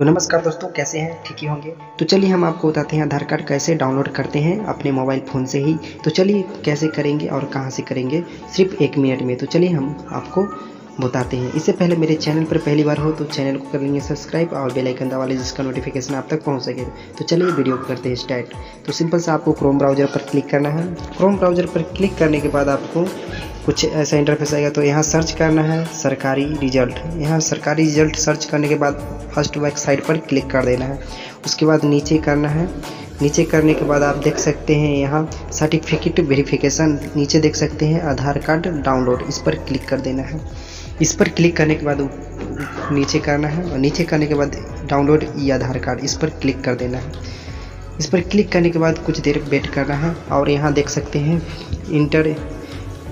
तो नमस्कार दोस्तों, कैसे हैं? ठीक ही होंगे? तो चलिए हम आपको बताते हैं आधार कार्ड कैसे डाउनलोड करते हैं अपने मोबाइल फ़ोन से ही। तो चलिए कैसे करेंगे और कहाँ से करेंगे? सिर्फ़ एक मिनट में। तो चलिए हम आपको बताते हैं। इससे पहले मेरे चैनल पर पहली बार हो तो चैनल को कर लेंगे सब्सक्राइब और बेल आइकन दबा लीजिए जिसका नोटिफिकेशन आप तक पहुँच सके। तो चलिए वीडियो करते हैं स्टार्ट तो सिंपल से आपको क्रोम ब्राउज़र पर क्लिक करना है। क्रोम ब्राउज़र पर क्लिक करने के बाद आपको कुछ ऐसा इंटरफेस आएगा तो यहाँ सर्च करना है, सरकारी रिज़ल्ट यहाँ सरकारी रिज़ल्ट सर्च करने के बाद फ़र्स्ट वेबसाइट पर क्लिक कर देना है। उसके बाद नीचे करना है। नीचे करने के बाद आप देख सकते हैं यहाँ सर्टिफिकेट वेरिफिकेशन नीचे देख सकते हैं आधार कार्ड डाउनलोड इस पर क्लिक कर देना है। इस पर क्लिक करने के बाद नीचे करना है और नीचे करने के बाद डाउनलोड ई आधार कार्ड, इस पर क्लिक कर देना है। इस पर क्लिक करने के बाद कुछ देर वेट करना है और यहाँ देख सकते हैं इंटर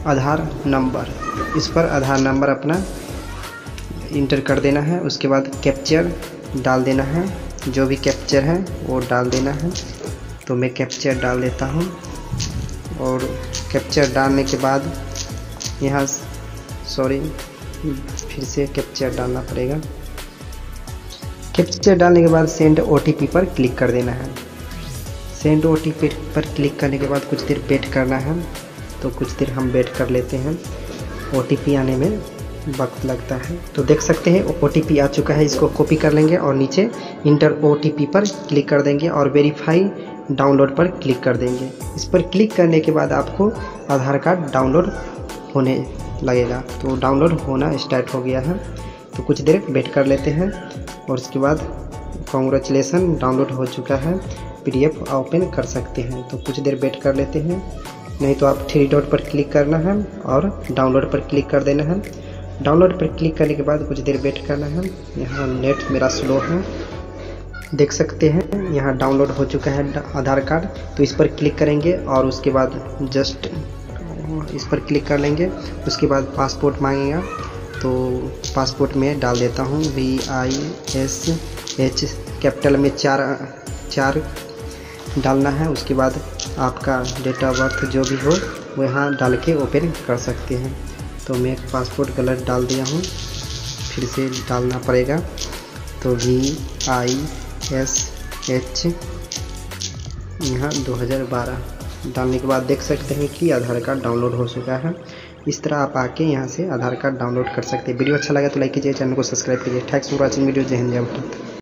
आधार नंबर। इस पर आधार नंबर अपना इंटर कर देना है। उसके बाद कैप्चर डाल देना है। जो भी कैप्चर है, वो डाल देना है। तो मैं कैप्चर डाल देता हूँ। और कैप्चर डालने के बाद यहाँ सॉरी फिर से कैप्चर डालना पड़ेगा। कैप्चर डालने के बाद सेंड ओटीपी पर क्लिक कर देना है। सेंड ओटीपी पर क्लिक करने के बाद कुछ देर वेट करना है। तो कुछ देर हम वेट कर लेते हैं। ओटीपी आने में वक्त लगता है। तो देख सकते हैं ओटीपी आ चुका है, इसको कॉपी कर लेंगे और नीचे इंटर OTP पर क्लिक कर देंगे और वेरीफाई डाउनलोड पर क्लिक कर देंगे। इस पर क्लिक करने के बाद आपको आधार कार्ड डाउनलोड होने लगेगा। तो डाउनलोड होना स्टार्ट हो गया है। तो कुछ देर वेट कर लेते हैं और उसके बाद कॉन्ग्रेचुलेसन डाउनलोड हो चुका है। पीडीएफ ओपन कर सकते हैं। तो कुछ देर वेट कर लेते हैं। नहीं तो आप थ्री डॉट पर क्लिक करना है और डाउनलोड पर क्लिक कर देना है। डाउनलोड पर क्लिक करने के बाद कुछ देर वेट करना है। यहाँ नेट मेरा स्लो है। देख सकते हैं, यहाँ डाउनलोड हो चुका है आधार कार्ड। तो इस पर क्लिक करेंगे और उसके बाद जस्ट इस पर क्लिक कर लेंगे। उसके बाद पासपोर्ट मांगेगा। तो पासपोर्ट में डाल देता हूँ। V I S H capital में चार चार डालना है। उसके बाद आपका डेट ऑफ़ बर्थ जो भी हो, वो यहाँ डाल के ओपन कर सकते हैं। तो मैं एक पासपोर्ट गलत डाल दिया हूँ। फिर से डालना पड़ेगा। तो वी आई एस एच यहाँ 2012 डालने के बाद देख सकते हैं कि आधार कार्ड डाउनलोड हो चुका है। इस तरह आप आके यहाँ से आधार कार्ड डाउनलोड कर सकते हैं। वीडियो अच्छा लगा तो लाइक कीजिए, चैनल को सब्सक्राइब कीजिए। थैंक्स फॉर वॉचिंग वीडियो जय हिंद, जय भारत।